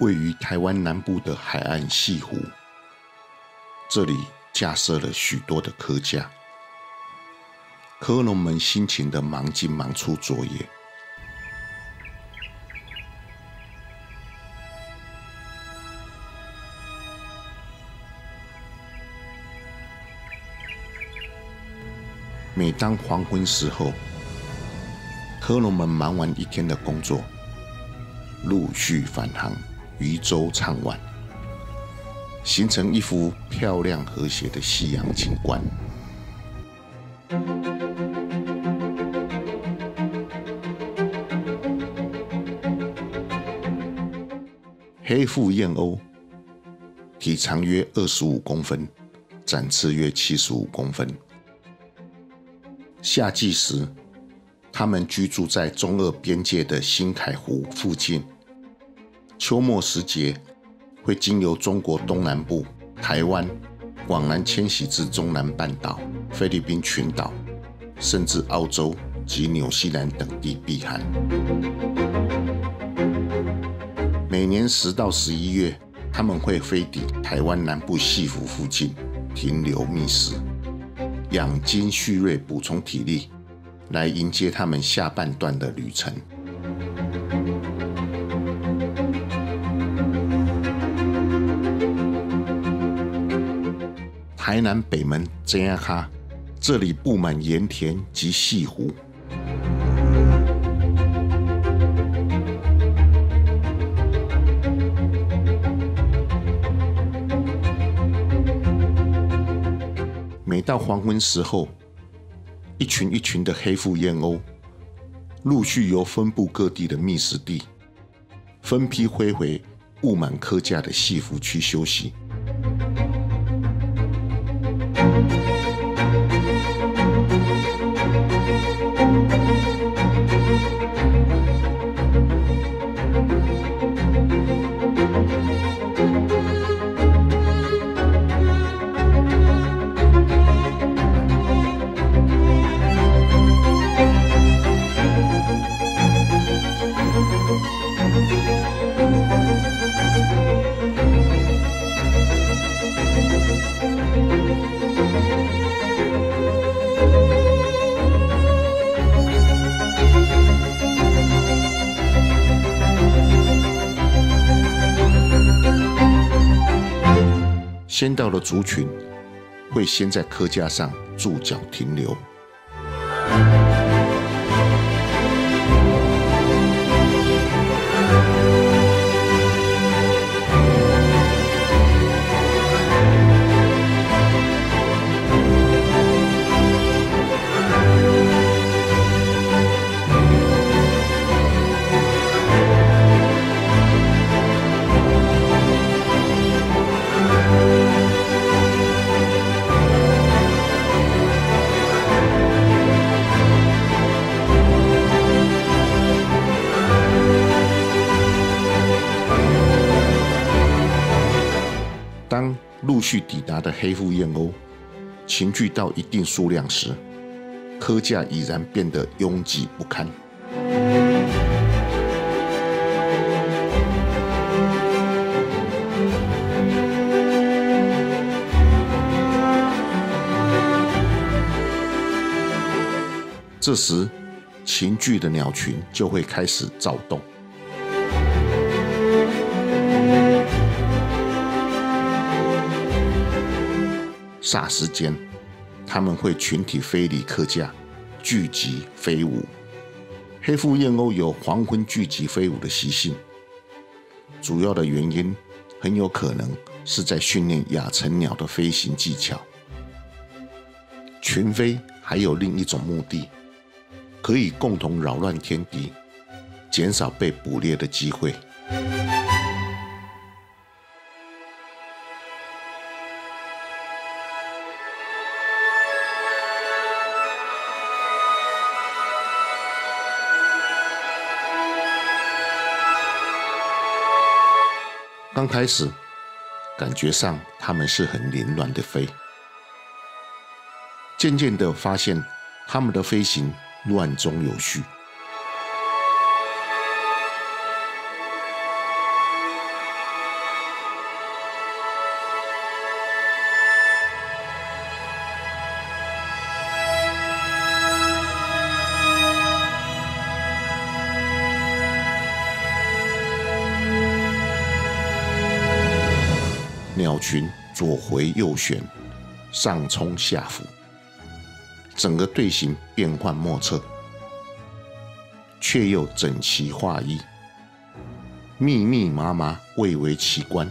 位于台湾南部的海岸西湖，这里架设了许多的科架，科农们辛勤的忙进忙出作业。每当黄昏时候，科农们忙完一天的工作，陆续返航，渔舟唱晚，形成一幅漂亮和谐的夕阳景观。黑腹燕鸥，体长约二十五公分，展翅约七十五公分。夏季时，它们居住在中俄边界的新凯湖附近；秋末时节，会经由中国东南部、台湾往南迁徙至中南半岛、菲律宾群岛，甚至澳洲及纽西兰等地避寒。每年十到十一月，它们会飞抵台湾南部西湖附近停留觅食。养精蓄锐，补充体力，来迎接他们下半段的旅程。台南北门真亚卡，这里布满盐田及西湖。每到黄昏时候，一群一群的黑腹燕鸥陆续由分布各地的觅食地，分批飞回布满科架的戏服区休息。先到的族群会先在客家上驻脚停留。去抵达的黑腹燕鸥群聚到一定数量时，科架已然变得拥挤不堪。这时，群聚的鸟群就会开始躁动。霎时间，他们会群体飞离客架，聚集飞舞。黑腹燕鸥有黄昏聚集飞舞的习性，主要的原因很有可能是在训练亚成鸟的飞行技巧。群飞还有另一种目的，可以共同扰乱天敌，减少被捕猎的机会。刚开始，感觉上它们是很凌乱的飞，渐渐的发现它们的飞行乱中有序。鸟群左回右旋，上冲下浮，整个队形变幻莫测，却又整齐划一，密密麻麻，蔚为奇观。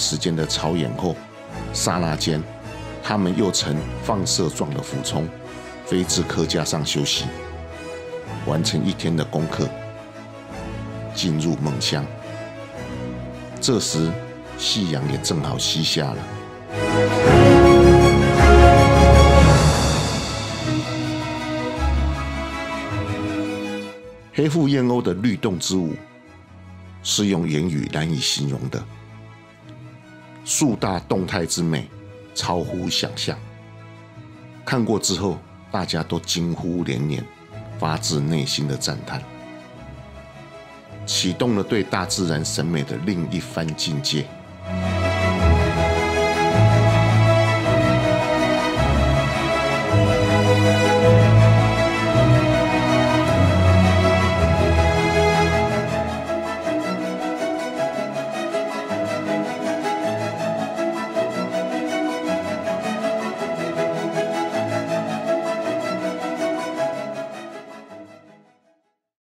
时间的操演后，刹那间，他们又呈放射状的俯冲，飞至客架上休息，完成一天的功课，进入梦乡。这时，夕阳也正好西下了。黑腹燕鸥的律动之舞，是用言语难以形容的。树大动态之美，超乎想象。看过之后，大家都惊呼连连，发自内心的赞叹，启动了对大自然审美的另一番境界。